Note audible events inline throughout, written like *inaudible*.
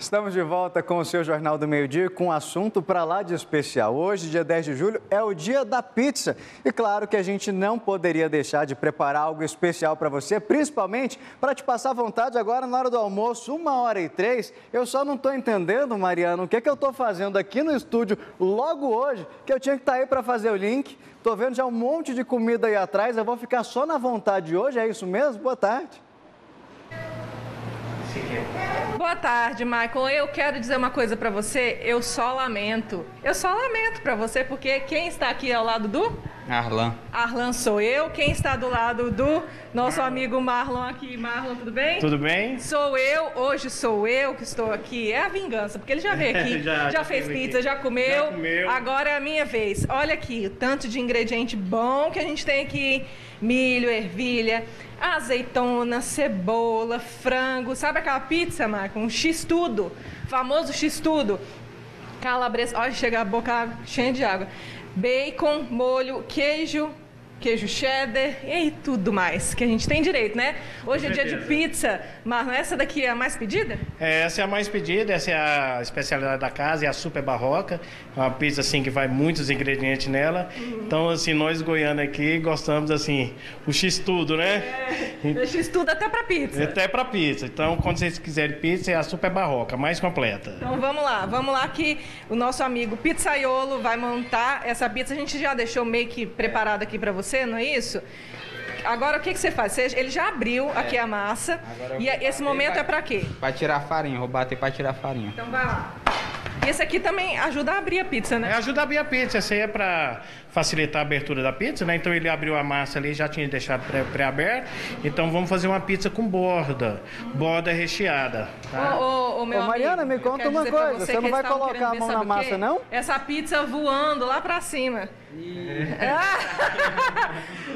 Estamos de volta com o seu Jornal do Meio Dia com um assunto para lá de especial. Hoje, dia 10 de julho, é o dia da pizza. E claro que a gente não poderia deixar de preparar algo especial para você, principalmente para te passar vontade agora na hora do almoço, uma hora e três. Eu só não estou entendendo, Mariana, o que, é que eu estou fazendo aqui no estúdio logo hoje, que eu tinha que estar tá aí para fazer o link. Estou vendo já um monte de comida aí atrás, eu vou ficar só na vontade hoje, é isso mesmo? Boa tarde. Boa tarde, Michael. Eu quero dizer uma coisa para você. Eu só lamento. Eu só lamento para você porque quem está aqui ao lado do Arlan. Arlan sou eu. Quem está do lado do nosso amigo Marlon aqui? Marlon, tudo bem? Tudo bem? Sou eu. Hoje sou eu que estou aqui. É a vingança, porque ele já veio aqui, *laughs* já, já, já, fez pizza, aqui. já comeu. Já comeu. Agora é a minha vez. Olha aqui, o tanto de ingrediente bom que a gente tem aqui: milho, ervilha azeitona, cebola, frango. Sabe aquela pizza, Marco? Um x-tudo. Famoso x-tudo. Calabresa. Olha, chega a boca cheia de água. Bacon, molho, queijo, queijo cheddar e tudo mais que a gente tem direito, né? Hoje é dia de pizza, mas essa daqui é a mais pedida? É, essa é a mais pedida, essa é a especialidade da casa, é a super barroca, é uma pizza assim que vai muitos ingredientes nela. Uhum. Então assim, nós goianos aqui gostamos assim, o X tudo, né? É, X tudo até para pizza. Até para pizza. Então, quando vocês quiserem pizza, é a super barroca, mais completa. Então vamos lá, vamos lá que o nosso amigo pizzaiolo vai montar essa pizza. A gente já deixou meio que preparada aqui para você você, não é isso? Agora o que, que você faz? Você, ele já abriu é. aqui a massa. e esse momento pra, é para quê? Para tirar a farinha, vou bater para tirar a farinha. Então vai lá. E esse aqui também ajuda a abrir a pizza, né? É, ajuda a abrir a pizza. Esse aí é para facilitar a abertura da pizza, né? Então ele abriu a massa ali, já tinha deixado pré-aberto. Então vamos fazer uma pizza com borda, borda recheada. Tá? Ô, ô, ô, meu ô Mariana, amigo, me conta uma coisa. Você, você não vai colocar a mão na massa, não? Essa pizza voando lá para cima. É.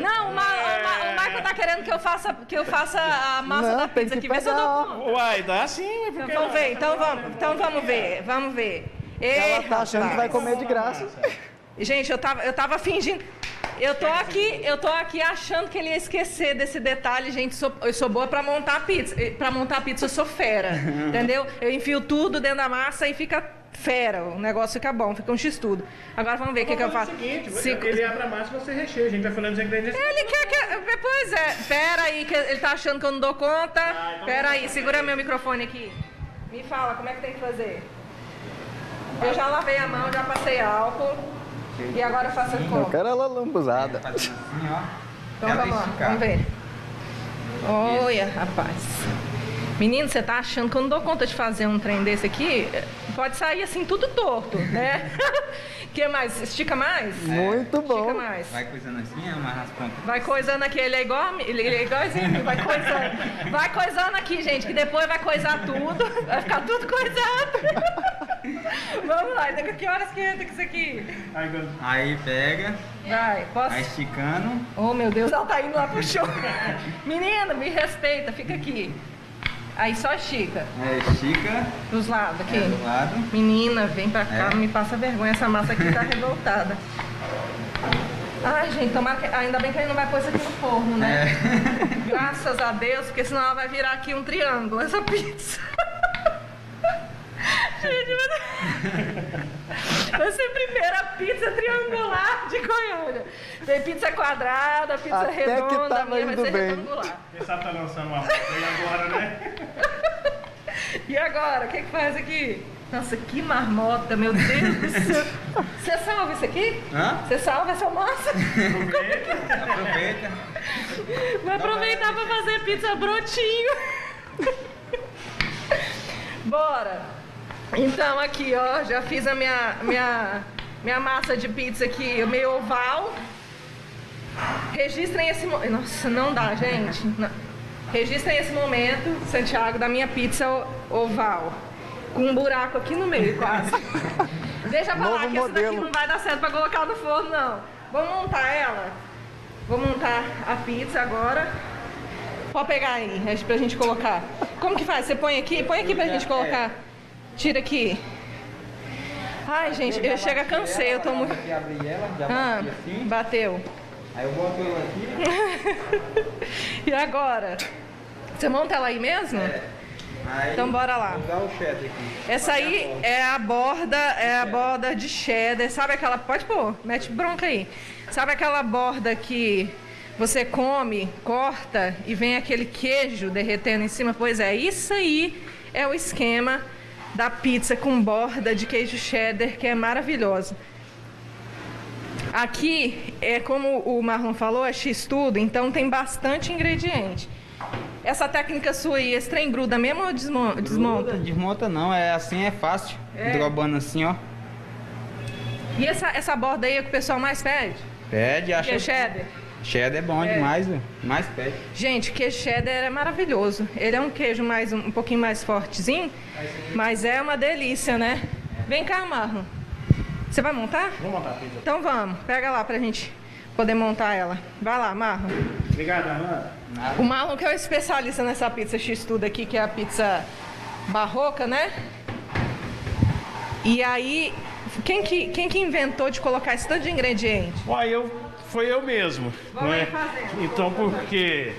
não, o, Ma, o, o Michael tá querendo que eu faça, que eu faça a massa não, da pizza aqui. Vê se eu dou Uai, dá sim. Então, vamos ver, então vamos, então vamos ver, vamos ver. Ela tá achando que vai comer de graça. Gente, eu tava, eu tava fingindo. Eu tô aqui, eu tô aqui achando que ele ia esquecer desse detalhe, gente. Sou, eu sou boa para montar pizza. Para montar pizza eu sou fera, *laughs* entendeu? Eu enfio tudo dentro da massa e fica fera. O negócio fica bom, fica um x tudo. Agora vamos ver o que, que eu faço. É seguinte, Se... ele abre a massa e você recheia. A gente vai falando dos ingredientes. Ele quer que. Pois é, pera aí, que ele tá achando que eu não dou conta. Ah, então pera aí, segura meu microfone aqui. Me fala, como é que tem que fazer? Eu já lavei a mão, já passei álcool. E agora eu faço como? Eu quero ela lambuzada. É, assim, ó. Então vamos lá, vamos ver. Olha, rapaz. Menino, você tá achando que eu não dou conta de fazer um trem desse aqui? Pode sair assim tudo torto, né? *laughs* que mais? Estica mais? Muito bom. Estica mais. Vai coisando assim, amarra as pontas. Vai coisando aqui, ele é igual, ele é igualzinho, vai coisando. Vai coisando aqui, gente, que depois vai coisar tudo, vai ficar tudo coisado. *laughs* Vamos lá, então que horas que entra isso aqui? Aí pega. Vai, posso? Vai esticando. Oh meu Deus, ela tá indo lá pro show. Menina, me respeita, fica aqui. Aí só estica. É, estica. Dos lados aqui. É, do lado. Menina, vem pra cá, é. me passa vergonha. Essa massa aqui tá revoltada. Ai, gente, tomara que... ainda bem que ele não vai pôr isso aqui no forno, né? É. *laughs* Graças a Deus, porque senão ela vai virar aqui um triângulo, essa pizza. *laughs* *laughs* Vai ser a primeira pizza triangular de Goiânia. Tem pizza quadrada, pizza Até redonda, que tava indo bem. retangular. Quem sabe tá lançando uma foto aí agora, né? E agora, o que que faz aqui? Nossa, que marmota, meu Deus do céu. *laughs* Você salva isso aqui? Você salva essa massa? Aproveita, aproveita. Vou aproveitar para fazer pizza brotinho. *laughs* Bora. Então aqui, ó, já fiz a minha, minha, minha massa de pizza aqui, meio oval. Registrem esse. Nossa, não dá, gente. Não. Registrem esse momento, Santiago, da minha pizza oval. Com um buraco aqui no meio, quase. *laughs* Deixa pra lá que modelo. esse daqui não vai dar certo pra colocar no forno, não. Vamos montar ela. Vou montar a pizza agora. Pode pegar aí, é pra gente colocar. Como que faz? Você põe aqui? Põe aqui pra gente colocar. Tira aqui. Ai, gente, eu chega cansei, eu tô muito. Ah, assim. bateu. Aí eu boto ela aqui. *laughs* e agora? Você monta ela aí mesmo? É. Aí, então bora lá. Essa aí é a borda, é a borda de cheddar. Sabe aquela. Pode pôr, mete bronca aí. Sabe aquela borda que você come, corta e vem aquele queijo derretendo em cima? Pois é, isso aí é o esquema da pizza com borda de queijo cheddar, que é maravilhoso. Aqui, é como o Marlon falou, é X-tudo, então tem bastante ingrediente. Essa técnica sua aí, esse trem gruda mesmo ou desmonta? Gruda, desmonta não, é assim, é fácil. É. Drobando assim, ó. E essa, essa borda aí é que o pessoal mais pede? Pede, acha. Que é cheddar? Cheddar é bom é. demais, mais pede. Gente, queijo cheddar é maravilhoso. Ele é um queijo mais um, um pouquinho mais fortezinho, mas é uma delícia, né? Vem cá, Marlon. Você vai montar? Vou montar. Então vamos, pega lá pra gente poder montar ela. Vai lá, Marlon. Obrigado, Amanda. O Marlon que é o especialista nessa pizza X-Tudo aqui, que é a pizza barroca, né? E aí, quem que, quem que inventou de colocar esse tanto de ingrediente? Uai, eu, foi eu mesmo. Vamos né? fazendo. Então, porque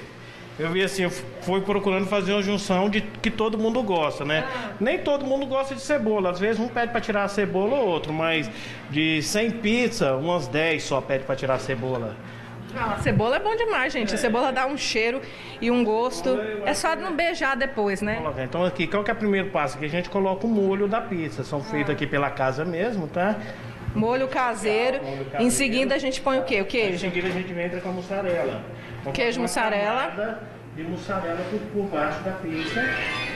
eu vi assim, eu fui procurando fazer uma junção de que todo mundo gosta, né? Ah. Nem todo mundo gosta de cebola. Às vezes um pede para tirar a cebola ou outro, mas de 100 pizza, umas 10 só pede para tirar a cebola. Ah, a cebola é bom demais, gente. A cebola dá um cheiro e um gosto. É só não beijar depois, né? Então aqui, qual que é o primeiro passo? Que a gente coloca o molho da pizza. São feitos aqui pela casa mesmo, tá? Molho caseiro. Molho caseiro. Em seguida a gente põe o quê? O queijo? Em seguida a gente entra com a mussarela. Então, queijo mussarela. De mussarela por, por baixo da pizza,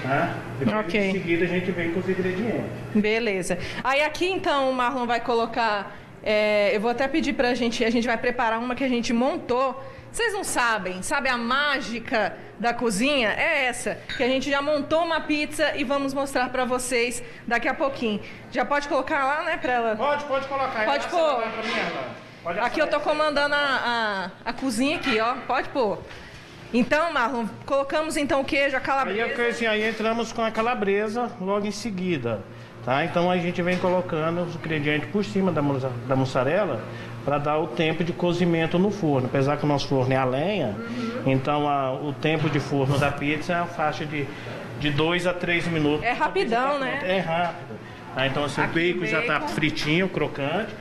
tá? Depois, ok. Em seguida a gente vem com os ingredientes. Beleza. Aí aqui então o Marlon vai colocar é, eu vou até pedir para a gente, a gente vai preparar uma que a gente montou. Vocês não sabem, sabe a mágica da cozinha? É essa, que a gente já montou uma pizza e vamos mostrar para vocês daqui a pouquinho. Já pode colocar lá, né, para ela? Pode, pode colocar. Pode pôr. Aqui eu tô comandando a, a, a cozinha aqui, ó. Pode pôr. Então, Marlon, colocamos então o queijo, a calabresa. Aí, assim, aí entramos com a calabresa logo em seguida. Tá? Então a gente vem colocando os ingredientes por cima da, da mussarela para dar o tempo de cozimento no forno. Apesar que o nosso forno é a lenha, uhum. então a, o tempo de forno da pizza é a faixa de, de 2 a 3 minutos. É rapidão, né? É rápido. Tá? Então assim, o bacon, bacon já está fritinho, crocante.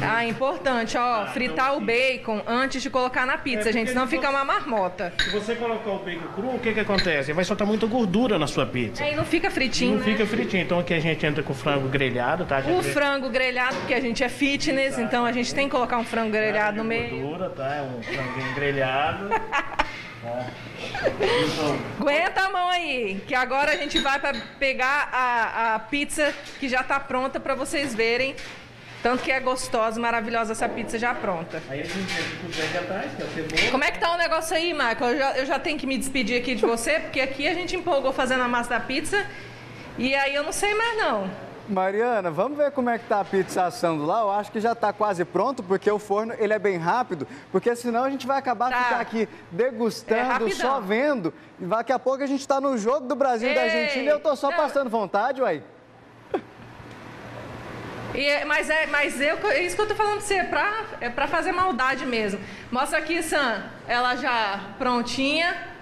Ah, importante, ó, fritar o bacon antes de colocar na pizza, é, gente, senão fica uma marmota. Se você colocar o bacon cru, o que que acontece? Vai soltar muita gordura na sua pizza. É, e não fica fritinho, Não né? fica fritinho. Então aqui a gente entra com frango grelhado, tá? O frango grelhado, porque a gente é fitness, então a gente tem que colocar um frango grelhado no meio. gordura, tá? É um franguinho grelhado. *laughs* Tá. Aguenta a mão aí, que agora a gente vai para pegar a, a pizza que já está pronta para vocês verem tanto que é gostosa, maravilhosa essa pizza já pronta. Aí a gente vem atrás, que é o cebola. Como é que tá o negócio aí, Michael? Eu já, eu já tenho que me despedir aqui de você, porque aqui a gente empolgou fazendo a massa da pizza. E aí eu não sei mais não. Mariana, vamos ver como é que tá a pizza assando lá. Eu acho que já está quase pronto, porque o forno ele é bem rápido, porque senão a gente vai acabar tá. ficar aqui degustando, é só vendo. E daqui a pouco a gente está no jogo do Brasil e da Argentina e eu tô só não. passando vontade, uai. E, é, mas é, mas eu, é isso que eu tô falando pra você, é pra, é pra fazer maldade mesmo. Mostra aqui, Sam, ela já prontinha.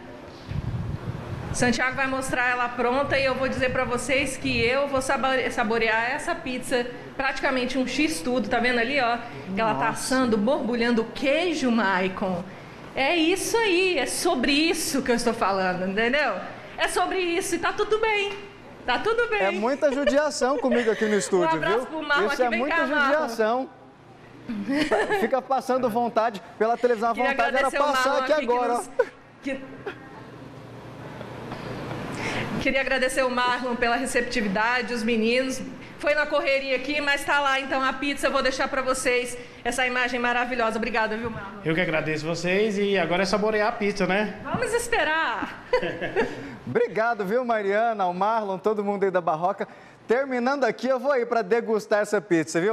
Santiago vai mostrar ela pronta e eu vou dizer para vocês que eu vou saborear essa pizza, praticamente um X tudo, tá vendo ali, ó? Que ela tá assando, borbulhando queijo, Maicon. É isso aí, é sobre isso que eu estou falando, entendeu? É sobre isso e tá tudo bem. Tá tudo bem. É muita judiação comigo aqui no estúdio, um abraço viu? Pro Marlon, Isso é muita judiação. Fica passando vontade pela televisão. A vontade era passar aqui, aqui agora. Nos... Que... Queria agradecer o Marlon pela receptividade, os meninos. Foi na correria aqui, mas está lá então a pizza. Eu vou deixar para vocês essa imagem maravilhosa. Obrigada, viu, Marlon? Eu que agradeço vocês e agora é saborear a pizza, né? Vamos esperar. *laughs* Obrigado, viu, Mariana, ao Marlon, todo mundo aí da Barroca. Terminando aqui, eu vou ir para degustar essa pizza, viu?